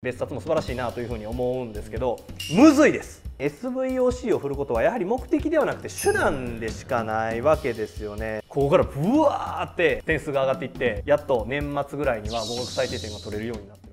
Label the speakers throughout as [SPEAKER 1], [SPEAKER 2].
[SPEAKER 1] 別冊も素晴らしいなというふうに思うんですけどむずいです。SVOC を振ることはやはり目的ではなくて手段でしかないわけですよね。ここからブワーって点数が上がっていってやっと年末ぐらいには合格最低点が取れるようになって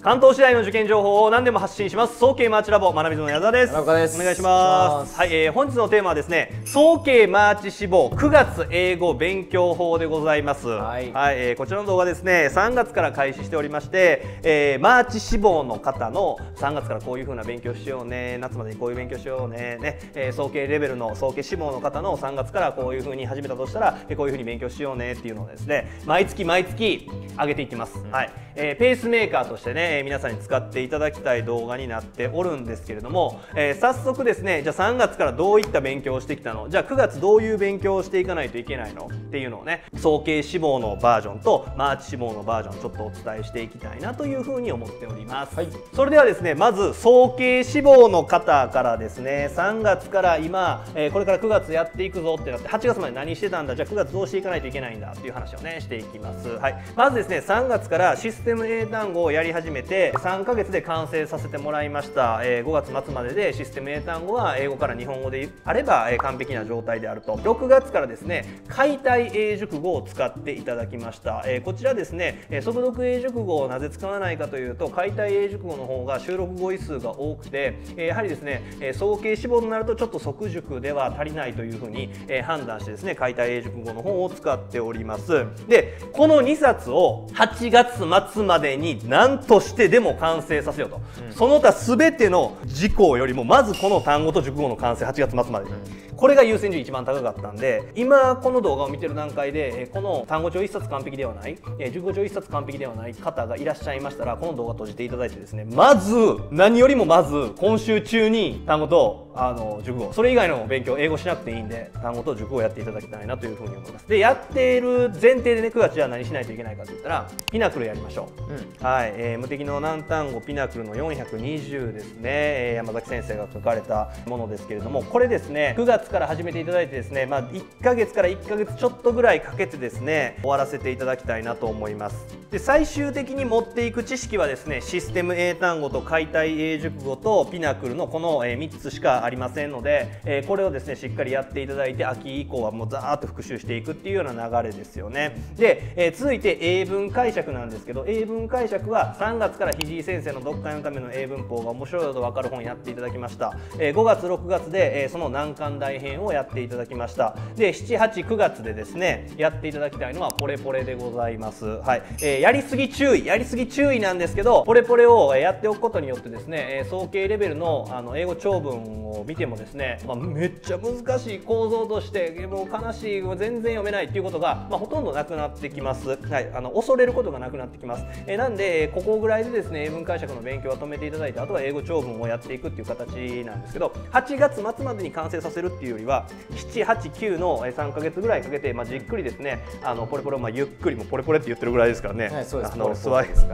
[SPEAKER 1] 関東私大の受験情報を何でも発信します。早慶マーチラボ学びの矢田です。お願いします。はい、えー、本日のテーマはですね早慶マーチ志望9月英語勉強法でございます。はい、はい、えー、こちらの動画ですね3月から開始しておりまして、えー、マーチ志望の方の3月からこういう風な勉強しようね夏までにこういう勉強しようねね、えー、早慶レベルの早慶志望の方の3月からこういう風に始めたとしたらこういう風に勉強しようねっていうのをですね毎月毎月上げていきます、うん、はい、えー、ペースメーカーとしてねえ皆さんに使っていただきたい動画になっておるんですけれども、えー、早速ですねじゃあ3月からどういった勉強をしてきたの？じゃあ9月どういう勉強をしていかないといけないの？っていうのをね早慶志望のバージョンとマーチ志望のバージョンちょっとお伝えしていきたいなというふうに思っております、はい、それではですねまず早慶志望の方からですね3月から今、えー、これから9月やっていくぞってなって8月まで何してたんだ？じゃあ9月どうしていかないといけないんだっていう話をねしていきます、はい、まずですね3月からシステム英単語をやり始めて3ヶ月で完成させてもらいました、えー、5月末まででシステム英単語は英語から日本語であれば、完璧な状態であると。6月からですね解体英熟語を使っていただきました、えー、こちらですね、速読英熟語をなぜ使わないかというと解体英熟語の方が収録語彙数が多くて、やはりですね、え早慶志望となるとちょっと即熟では足りないというふうに、判断してですね解体英熟語の方を使っております。でこの2冊を8月末までに何としてでも完成させようと、うん、その他全ての事項よりもまずこの単語と熟語の完成8月末までに、うんこれが優先順位一番高かったんで今この動画を見てる段階でこの単語帳1冊完璧ではない熟語帳1冊完璧ではない方がいらっしゃいましたらこの動画閉じていただいてですねまず何よりもまず今週中に単語とあの熟語それ以外の勉強英語しなくていいんで単語と熟語をやっていただきたいなというふうに思います。でやっている前提でね9月じゃあ何しないといけないかといったらピナクルやりましょう、うん、はい、えー、無敵の難単語ピナクルの420ですね、えー、山崎先生が書かれたものですけれどもこれですね9月から始めていただいてですね、まあ、1ヶ月から1ヶ月ちょっとぐらいかけてですね終わらせていただきたいなと思います。で最終的に持っていく知識はですねシステム英単語と解体英熟語とピナクルのこの3つしかありませんので、えこれをですねしっかりやっていただいて秋以降はもうざーっと復習していくっていうような流れですよね。で、え続いて英文解釈なんですけど英文解釈は3月から肘井先生の読解のための英文法が面白いと分かる本やっていただきました、え5月6月で、えその難関大編をやっていただきました。で789月でですねやっていただきたいのはポレポレでございます。はい、えー、やりすぎ注意。やりすぎ注意なんですけどポレポレをやっておくことによってですね、え早計レベルのあの英語長文を見てもですね、まあ、めっちゃ難しい構造としてもう悲しい全然読めないっていうことが、まあ、ほとんどなくなってきます、はい、あの恐れることがなくなってきます、えなんでここぐらいでですね英文解釈の勉強は止めていただいてあとは英語長文をやっていくっていう形なんですけど8月末までに完成させるっていうよりは789の3か月ぐらいかけて、まあ、じっくりですねあのポレポレまあゆっくりもポレポレって言ってるぐらいですからね、はい、そうです。あのスワヒス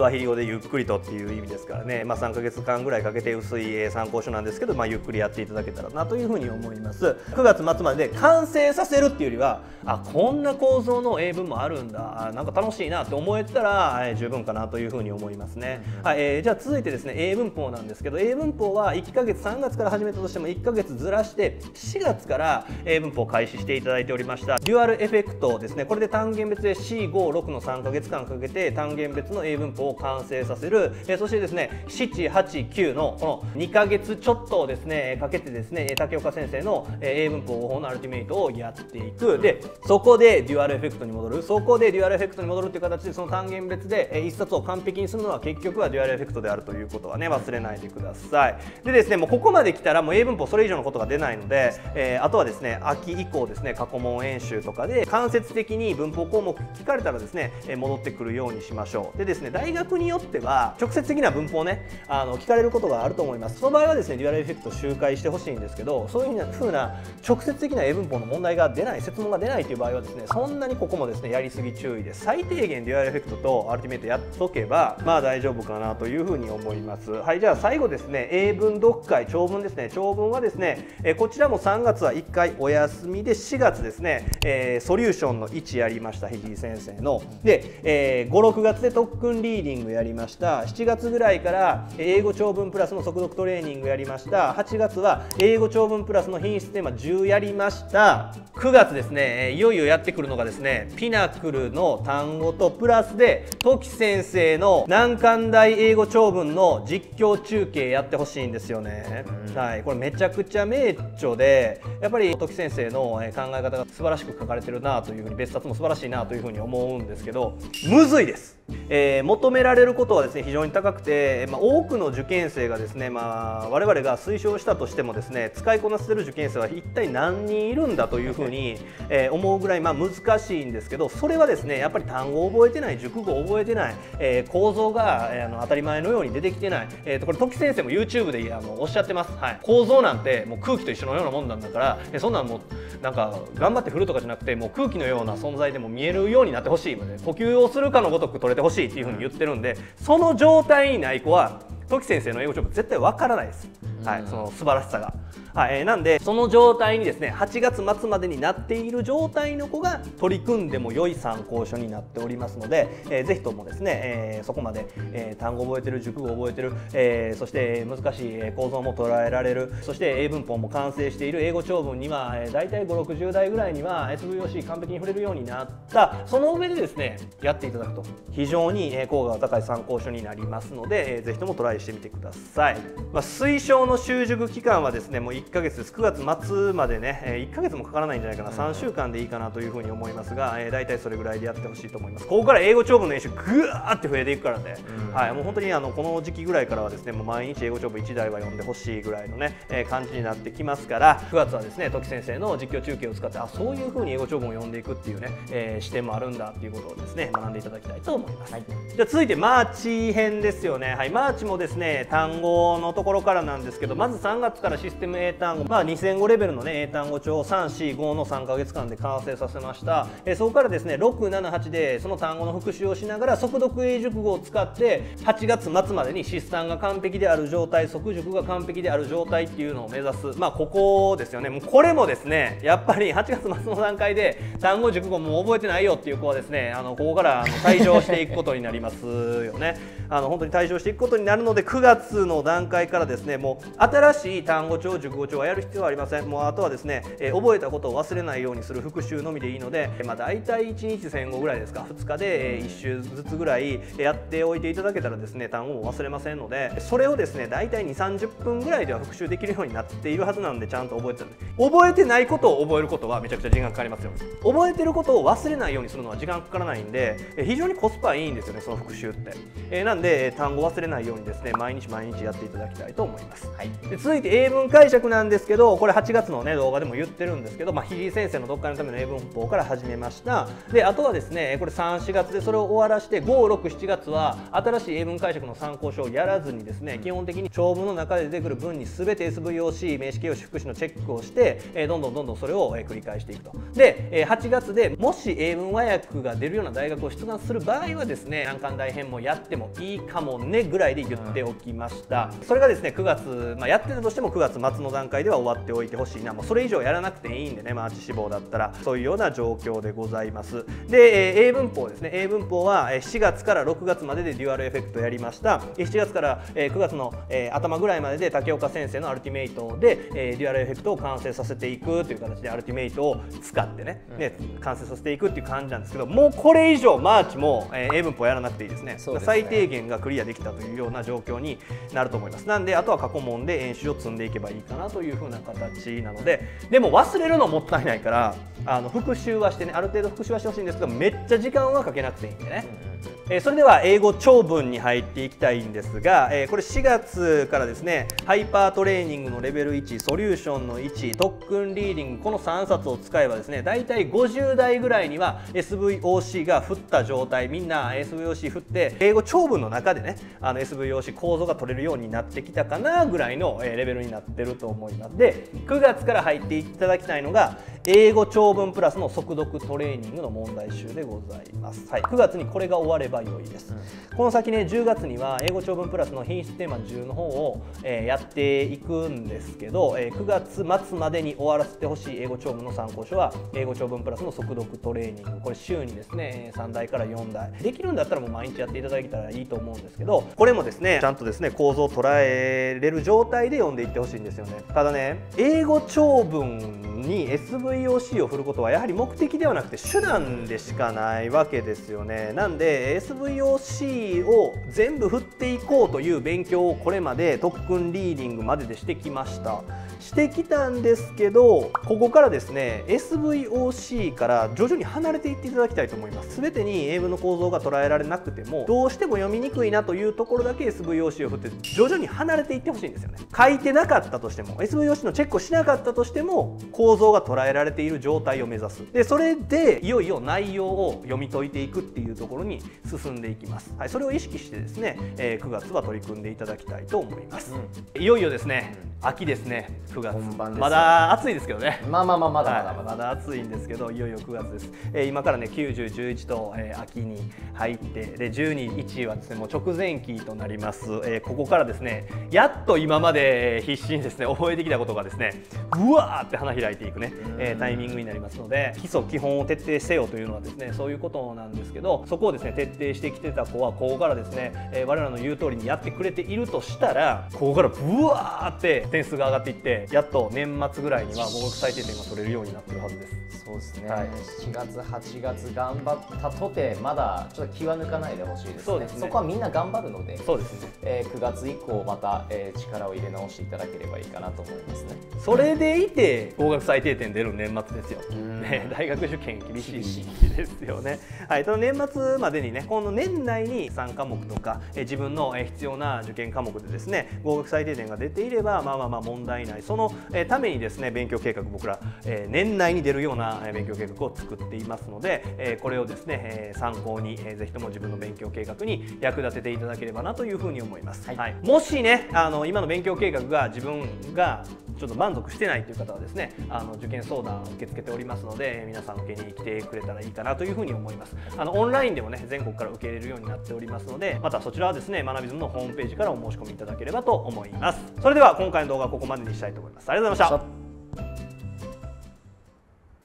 [SPEAKER 1] ワヒリ語でゆっくりとっていう意味ですからね、まあ、3か月間ぐらいかけて薄い参考書なんですけど、まあ、ゆっくりやっていただけたらなというふうに思います。9月末まで完成させるっていうよりはあこんな構造の英文もあるんだ。なんか楽しいなって思えたら、えー、十分かなというふうに思いますね、はい、えー、じゃあ続いてですね英文法なんですけど英文法は1か月3月から始めたとしても1か月ずらして4月から英文法を開始していただいておりました。デュアルエフェクトですね。これで単元別で C56 の3か月間かけて単元別の英文法を完成させる、えそしてですね789のこの2か月ちょっとをですねかけてですね竹岡先生の英文法法のアルティメイトをやっていく。でそこでデュアルエフェクトに戻る。そこでデュアルエフェクトに戻るという形でその単元別で1冊を完璧にするのは結局はデュアルエフェクトであるということはね忘れないでください。でですねもうここまで来たらもう英文法それ以上のことが出ないので、えー、あとはですね秋以降ですね過去問演習とかで間接的に文法項目聞かれたらですね戻ってくるようにしましょう。でですね大学によっては直接的な文法ねあの聞かれることがあると思います。その場合はですねデュアルエフェクト周回してほしいんですけどそういうふうな直接的な英文法の問題が出ない設問が出ないという場合はですねそんなにここもですねやりすぎ注意で最低限デュアルエフェクトとアルティメイトやっとけばまあ大丈夫かなというふうに思います。はいじゃあ最後ですね英文読解長文ですね。長長文はですね、えこちらも3月は1回お休みで4月ですね、えソリューションの1やりました藤井先生の。で、え56月で特訓リーディングやりました。7月ぐらいから英語長文プラスの速読トレーニングやりました。8月は英語長文プラスの頻出テーマ10やりました。9月ですねいよいよやってくるのがですねピナクルの単語とプラスで時先生の難関大英語長文の実況中継やってほしいんですよね、はい、これめちゃくちゃ名著でやっぱり時先生の考え方が素晴らしく書かれてるなというふうに別冊も素晴らしいなというふうに思うんですけどむずいです。えー、求められることはですね非常に高くて、まあ、多くの受験生がですね、まあ、我々が推奨したとしてもですね使いこなせる受験生は一体何人いるんだというふうに、えー、思うぐらい、まあ、難しいんですけどそれはですねやっぱり単語を覚えてない熟語を覚えてない、えー、構造が、えー、あの当たり前のように出てきてない、えー、これ時先生も YouTube であのおっしゃってます、はい、構造なんてもう空気と一緒のようなもんなんだから、え、そんなんもうなんか頑張って振るとかじゃなくてもう空気のような存在でも見えるようになってほしいので呼吸をするかのごとく取れてほしいっていうふうに言ってるんでその状態にない子は時先生の英語力絶対わからないです、はい、その素晴らしさが。はい、なんでその状態にですね8月末までになっている状態の子が取り組んでも良い参考書になっておりますので、えー、ぜひともですね、えー、そこまで、えー、単語覚えてる熟語覚えてる、えー、そして難しい構造も捉えられるそして英文法も完成している英語長文には、えー、大体560代ぐらいには SVOC 完璧に触れるようになったその上でですねやっていただくと非常に効果が高い参考書になりますので、えー、ぜひともトライしてみてください、まあ、推奨の習熟期間はですねもう1ヶ月です9月末までね1ヶ月もかからないんじゃないかな3週間でいいかなというふうに思いますが、えー、大体それぐらいでやってほしいと思います。ここから英語長文の練習ぐわーって増えていくからね、うん、はい、もう本当にあのこの時期ぐらいからはですねもう毎日英語長文1台は読んでほしいぐらいのね、えー、感じになってきますから9月はですね時先生の実況中継を使ってあそういうふうに英語長文を読んでいくっていうね、えー、視点もあるんだっていうことをですね学んでいただきたいと思います、はい、じゃあ続いてマーチ編ですよね。はいマーチもですね単語のところからなんですですけどまず3月からシステム英単語まあ2000語レベルのね英単語帳を345の3か月間で完成させました、えそこからですね678でその単語の復習をしながら速読英熟語を使って8月末までにシスタンが完璧である状態速熟が完璧である状態っていうのを目指す。まあここですよね。もうこれもですねやっぱり8月末の段階で単語熟語も覚えてないよっていう子はですねあのここからあの退場していくことになりますよね。あの本当に退場していくことになるので9月の段階からですねも新しい単語帳熟語帳はやる必要はありません。もうあとはですね、えー、覚えたことを忘れないようにする復習のみでいいので、まあ、大体1日1000語ぐらいですか。2日で1週ずつぐらいやっておいていただけたらですね単語も忘れませんのでそれをですね大体2 3 0分ぐらいでは復習できるようになっているはずなのでちゃんと覚えてる。覚えてないことを覚えることはめちゃくちゃ時間かかりますよ。覚えてることを忘れないようにするのは時間かからないんで非常にコスパいいんですよねその復習って、えー、なんで単語忘れないようにですね毎日毎日やっていただきたいと思います、はい、で続いて英文解釈なんですけどこれ8月のね動画でも言ってるんですけど、まあ、ひ先生の読解のための英文法から始めました。であとはですねこれ34月でそれを終わらして567月は新しい英文解釈の参考書をやらずにですね基本的に長文の中で出てくる文に全て SVOC 名詞形容詞副詞のチェックをして、えどんどんどんどんそれを繰り返していくと。で8月でもし英文和訳が出るような大学を出願する場合はですね難関大編もやってもいいかもねぐらいで言っておきました。それがですね9月、まあ、やってたとしても9月末の段階では終わっておいてほしいな。もうそれ以上やらなくていいんでね。マーチ志望だったら。そういうような状況でございます。で、えー、英文法ですね。英文法は7月から6月まででデュアルエフェクトやりました。7月から9月の頭ぐらいまでで竹岡先生のアルティメイトでデュアルエフェクトを完成させていくという形でアルティメイトを使ってね。ね完成させていくっていう感じなんですけどもうこれ以上マーチも英文法やらなくていいですね、ね、最低限がクリアできたというような状況になると思います。なんであとは過去問で演習を積んでいけばいいかなというふうな形なのででも忘れるのもったいないからあの復習はしてねある程度復習はしてほしいんですけどめっちゃ時間はかけなくていいんでね。えそれでは英語長文に入っていきたいんですが、えこれ4月からですねハイパートレーニングのレベル1ソリューションの1特訓リーディングこの3冊を使えばですね大体50代ぐらいには SVOC が振った状態みんな SVOC 振って英語長文の中でねあの SVOC 構造が取れるようになってきたかなぐらいらいのレベルになってると思います。で9月から入っていただきたいのが英語長文プラスの速読トレーニングの問題集でございます、はい、9月にこれが終われば良いです、うん、この先ね10月には英語長文プラスの品質テーマ10の方を、えー、やっていくんですけど、えー、9月末までに終わらせてほしい英語長文の参考書は英語長文プラスの速読トレーニング。これ週にですね3台から4台できるんだったらもう毎日やっていただけたらいいと思うんですけどこれもですねちゃんとですね構造を捉えれる状状態で読んでいってほしいんですよね。ただね英語長文に SVOC を振ることはやはり目的ではなくて手段でしかないわけですよね。なんで SVOC を全部振っていこうという勉強をこれまで特訓リーディングまででしてきました。してきたんですけどここからですね SVOC から徐々に離れていっていただきたいと思います。全てに英文の構造が捉えられなくてもどうしても読みにくいなというところだけ SVOC を振って徐々に離れていってほしいんですよね。書いてなかったとしても SVOC のチェックをしなかったとしても構造が捉えられている状態を目指す。でそれでいよいよ内容を読み解いていくっていうところに進んでいきます、はい、それを意識してですね、えー、9月は取り組んでいただきたいと思います、うん、いよいよですね、秋ですね9月。まだ暑いですけどね。
[SPEAKER 2] まあまあまあまだまだ
[SPEAKER 1] まだ、はい、まだ暑いんですけどいよいよ9月です、えー、今からね9011と、えー、秋に入ってで121はですねもう直前期となります、えー、ここからですねやっと今まで必死にですね覚えてきたことがですねうわーって花開いていくね、えー、タイミングになりますので基礎基本を徹底せよというのはですねそういうことなんですけどそこをですね徹底してきてた子はここからですね、えー、我らの言う通りにやってくれているとしたらここからブワーって点数が上がっていってやっと年末ぐらいには合格最低点が取れるようになってるはずです。
[SPEAKER 2] そうですね、はい、7月8月頑張ったとてまだちょっと気は抜かないでほしいですね。そ、ね、そこはみんな頑張るので
[SPEAKER 1] そうですね、
[SPEAKER 2] えー、9月以降また、えー、力を入れ直していただければいいかなと思いますね。
[SPEAKER 1] それでいて合格最低点出る年末ですよ、ね、大学受験厳しい時期ですよね。はい、その年末までにねこの年内に3科目とか、えー、自分の必要な受験科目でですね合格最低点が出ていればまあまあまあ問題ないその、えー、ためにですね勉強計画僕ら、えー、年内に出るような勉強計画を作っていますので、えこれをですね、え参考に、えー、ぜひとも自分の勉強計画に役立てていただければなというふうに思います。はい、はい、もしねあの今の勉強計画が自分がちょっと満足してないという方はですねあの受験相談受け付けておりますので皆さん受けに来てくれたらいいかなというふうに思います。あのオンラインでもね全国から受け入れるようになっておりますのでまたそちらはですねマナビズムのホームページからお申し込みいただければと思います。それでは今回の動画はここまでにしたいと思います。ありがとうございました。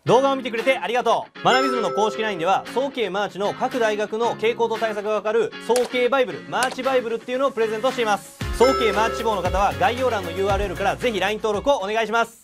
[SPEAKER 1] 動画を見てくれてありがとう。マナビズムの公式 LINE では早慶マーチの各大学の傾向と対策がわかる早慶バイブルマーチバイブルっていうのをプレゼントしています。早慶マーチ志望の方は概要欄の URL からぜひ LINE 登録をお願いします。